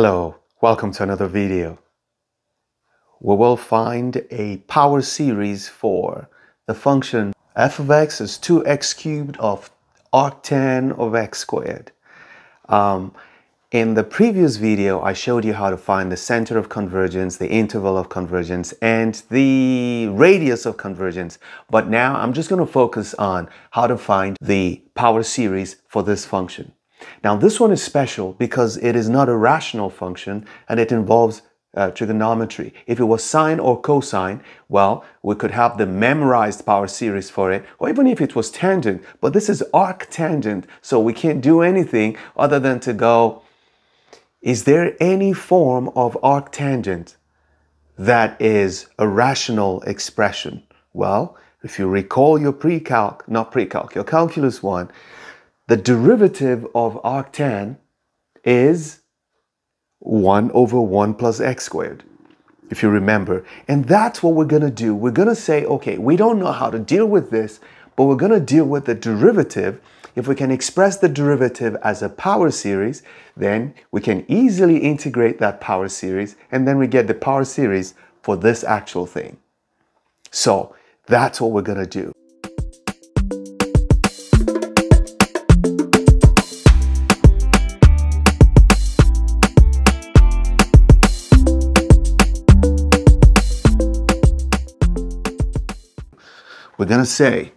Hello, welcome to another video. We will find a power series for the function f of x is 2x cubed of arctan of x squared. Um, in the previous video, I showed you how to find the center of convergence, the interval of convergence, and the radius of convergence. But now I'm just going to focus on how to find the power series for this function. Now this one is special because it is not a rational function and it involves uh, trigonometry. If it was sine or cosine, well, we could have the memorized power series for it, or even if it was tangent, but this is arctangent, so we can't do anything other than to go, is there any form of arctangent that is a rational expression? Well, if you recall your pre-calc, not pre-calc, your calculus one, the derivative of arctan is 1 over 1 plus x squared, if you remember. And that's what we're going to do. We're going to say, okay, we don't know how to deal with this, but we're going to deal with the derivative. If we can express the derivative as a power series, then we can easily integrate that power series, and then we get the power series for this actual thing. So that's what we're going to do. Going to say,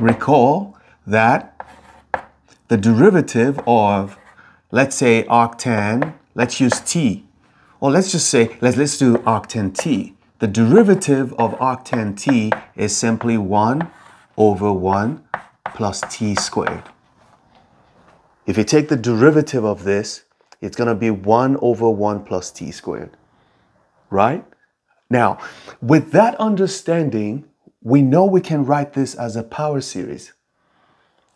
recall that the derivative of, let's say, arctan, let's use t, or let's just say, let's, let's do arctan t. The derivative of arctan t is simply 1 over 1 plus t squared. If you take the derivative of this, it's going to be 1 over 1 plus t squared, right? Now, with that understanding, we know we can write this as a power series,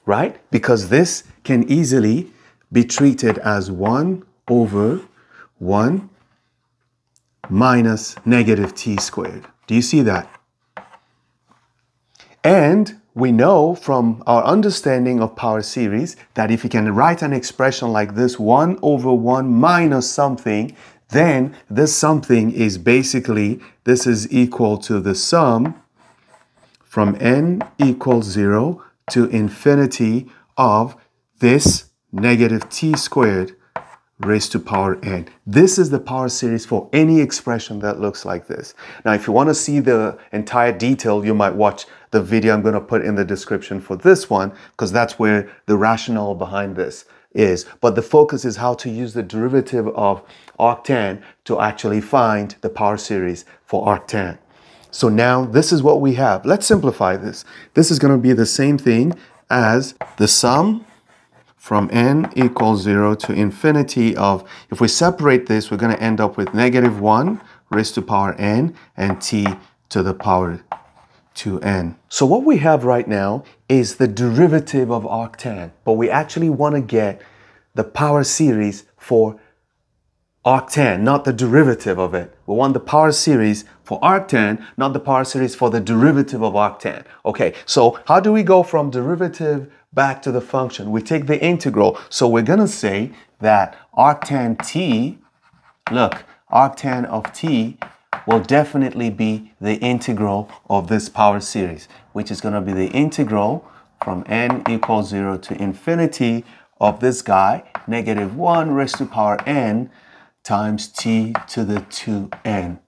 right? Because this can easily be treated as 1 over 1 minus negative t squared. Do you see that? And we know from our understanding of power series that if you can write an expression like this, 1 over 1 minus something, then this something is basically, this is equal to the sum from n equals 0 to infinity of this negative t squared raised to power n. This is the power series for any expression that looks like this. Now, if you want to see the entire detail, you might watch the video I'm going to put in the description for this one, because that's where the rationale behind this is. But the focus is how to use the derivative of arctan to actually find the power series for arctan. So now this is what we have. Let's simplify this. This is going to be the same thing as the sum from n equals 0 to infinity of, if we separate this, we're going to end up with negative 1 raised to power n and t to the power 2n. So what we have right now is the derivative of arctan, but we actually want to get the power series for arctan, not the derivative of it. We want the power series for arctan, not the power series for the derivative of arctan. Okay, so how do we go from derivative back to the function? We take the integral. So we're going to say that arctan t, look, arctan of t will definitely be the integral of this power series, which is going to be the integral from n equals 0 to infinity of this guy, negative 1 raised to the power n times t to the 2n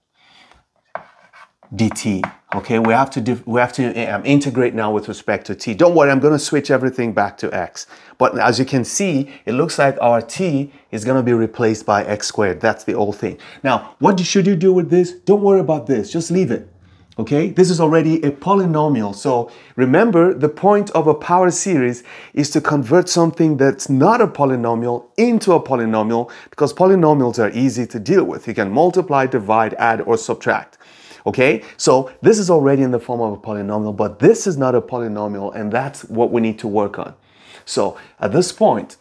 dt. Okay, we have to we have to um, integrate now with respect to t. Don't worry, I'm going to switch everything back to x. But as you can see, it looks like our t is going to be replaced by x squared. That's the old thing. Now, what should you do with this? Don't worry about this. Just leave it. Okay, this is already a polynomial. So remember, the point of a power series is to convert something that's not a polynomial into a polynomial because polynomials are easy to deal with. You can multiply, divide, add, or subtract. Okay, so this is already in the form of a polynomial, but this is not a polynomial, and that's what we need to work on. So at this point,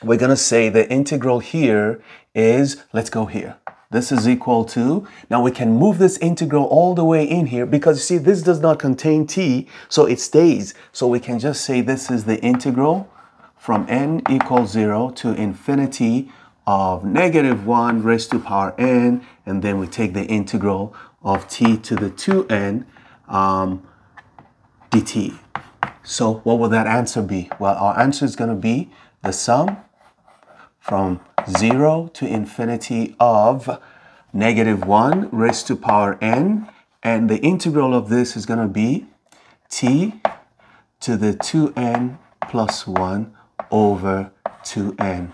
we're to say the integral here is, let's go here. This is equal to, now we can move this integral all the way in here because you see this does not contain t, so it stays. So we can just say this is the integral from n equals 0 to infinity of negative 1 raised to power n, and then we take the integral of t to the 2n um, dt. So what will that answer be? Well, our answer is going to be the sum from 0 to infinity of negative 1 raised to power n, and the integral of this is going to be t to the 2n plus 1 over 2n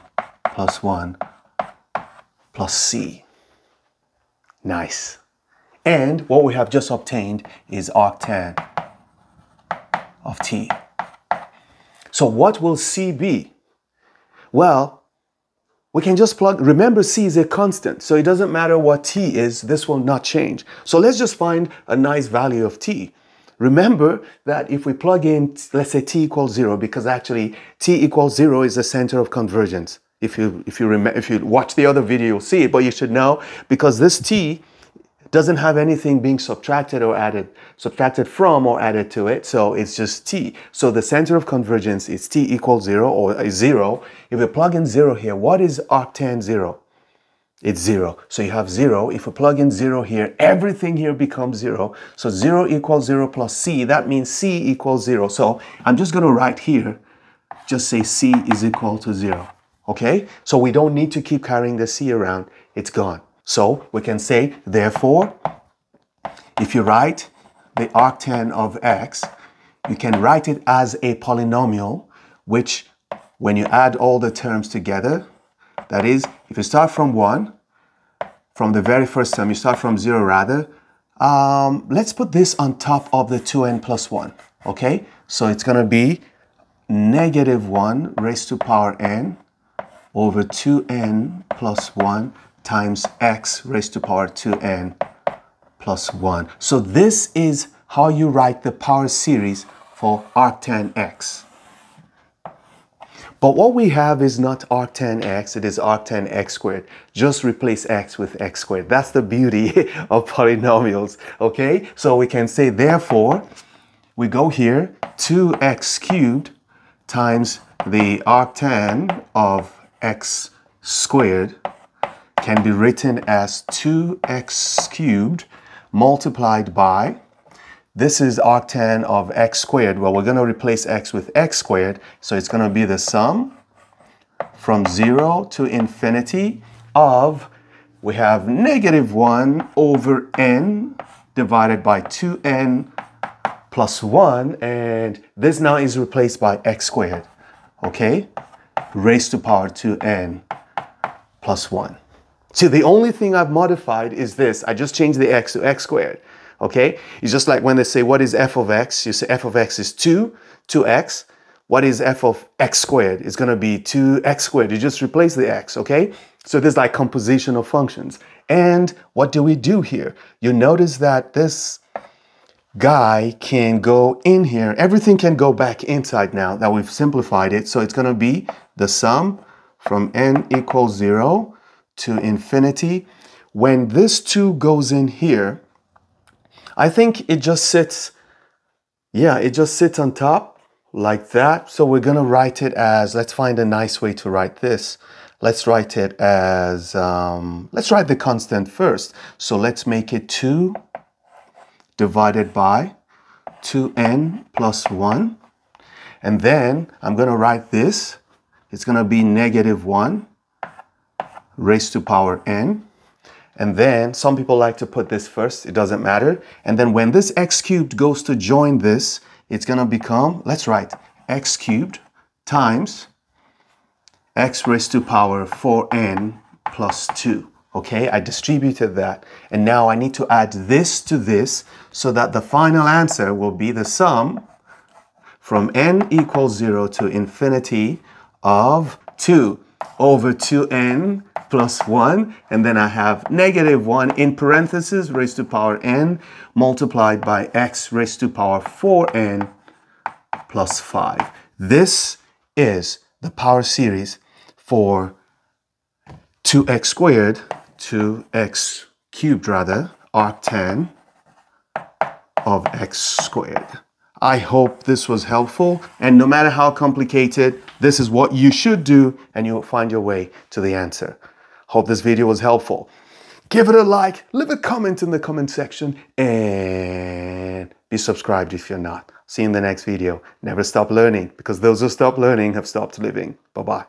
plus 1 plus c. Nice. And what we have just obtained is arctan of t. So what will c be? Well, we can just plug, remember C is a constant, so it doesn't matter what T is, this will not change. So let's just find a nice value of T. Remember that if we plug in, let's say T equals zero, because actually T equals zero is the center of convergence. If you, if you, remember, if you watch the other video, you'll see it, but you should know because this T doesn't have anything being subtracted or added, subtracted from or added to it. So it's just t. So the center of convergence is t equals zero or uh, zero. If we plug in zero here, what is arctan zero? It's zero. So you have zero. If we plug in zero here, everything here becomes zero. So zero equals zero plus c. That means c equals zero. So I'm just going to write here, just say c is equal to zero. Okay? So we don't need to keep carrying the c around. It's gone. So we can say, therefore, if you write the arctan of x, you can write it as a polynomial, which when you add all the terms together, that is, if you start from 1, from the very first term, you start from 0 rather, um, let's put this on top of the 2n plus 1, okay? So it's going to be negative 1 raised to power n over 2n plus 1 times x raised to power 2n plus 1. So this is how you write the power series for arctan x. But what we have is not arctan x, it is arctan x squared. Just replace x with x squared. That's the beauty of polynomials, okay? So we can say, therefore, we go here, 2x cubed times the arctan of x squared can be written as 2x cubed multiplied by, this is arctan of x squared. Well, we're going to replace x with x squared. So it's going to be the sum from 0 to infinity of, we have negative 1 over n divided by 2n plus 1. And this now is replaced by x squared. Okay? Raised to power 2n plus 1. See, the only thing I've modified is this. I just changed the x to x squared. Okay? It's just like when they say, what is f of x? You say f of x is 2, 2x. What is f of x squared? It's going to be 2x squared. You just replace the x, okay? So there's like composition of functions. And what do we do here? You notice that this guy can go in here. Everything can go back inside now that we've simplified it. So it's going to be the sum from n equals 0 to infinity. When this 2 goes in here, I think it just sits, yeah, it just sits on top like that. So we're going to write it as, let's find a nice way to write this. Let's write it as, um, let's write the constant first. So let's make it 2 divided by 2n plus 1. And then I'm going to write this. It's going to be negative 1 raised to power n. And then some people like to put this first, it doesn't matter. And then when this x cubed goes to join this, it's going to become, let's write x cubed times x raised to power 4n plus 2. Okay, I distributed that. And now I need to add this to this so that the final answer will be the sum from n equals 0 to infinity of 2 over 2n plus 1 and then I have negative 1 in parentheses raised to power n multiplied by x raised to power 4n plus 5. This is the power series for 2x squared, 2x cubed rather, arctan of x squared. I hope this was helpful. And no matter how complicated, this is what you should do and you'll find your way to the answer. Hope this video was helpful. Give it a like, leave a comment in the comment section, and be subscribed if you're not. See you in the next video. Never stop learning because those who stop learning have stopped living. Bye bye.